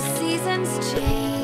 seasons change.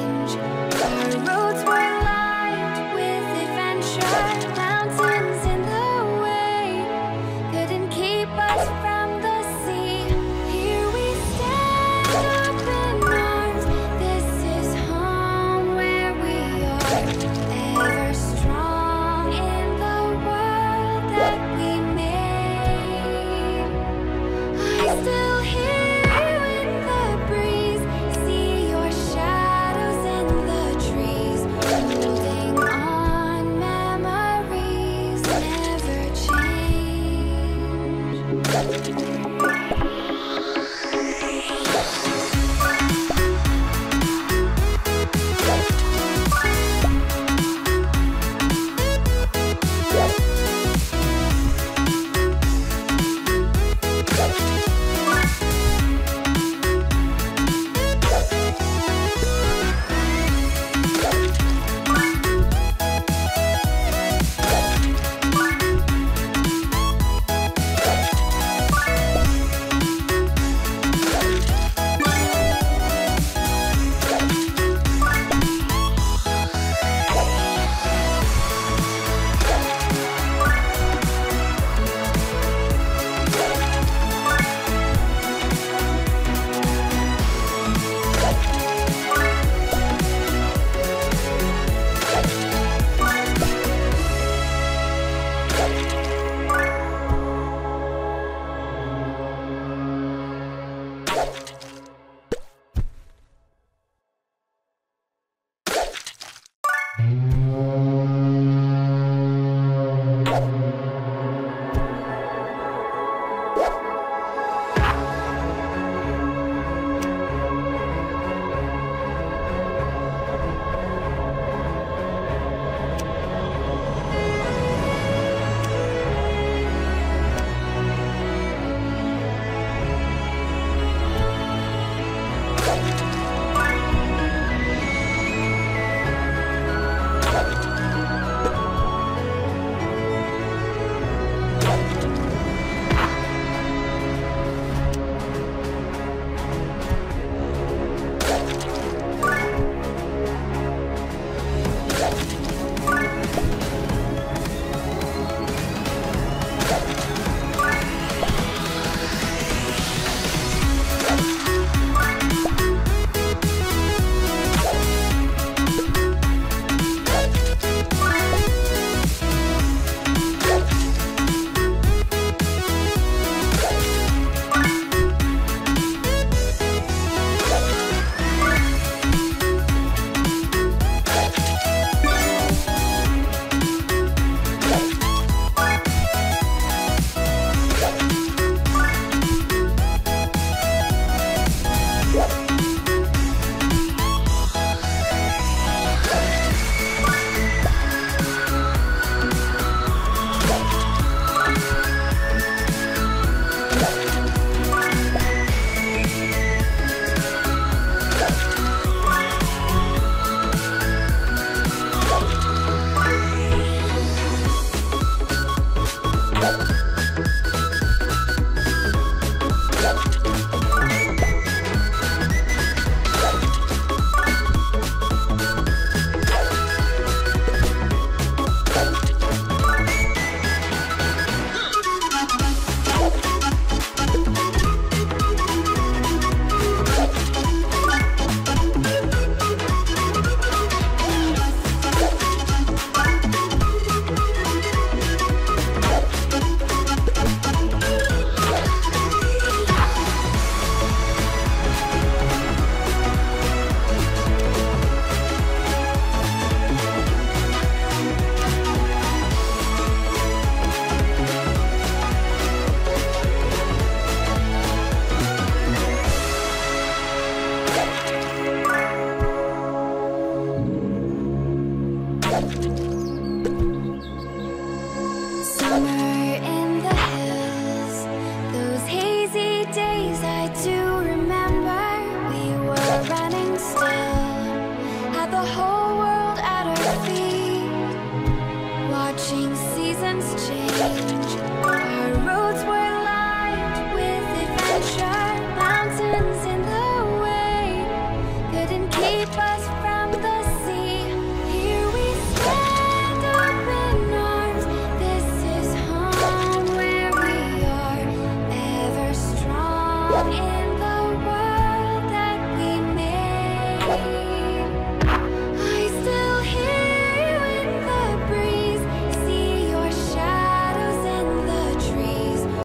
sleep.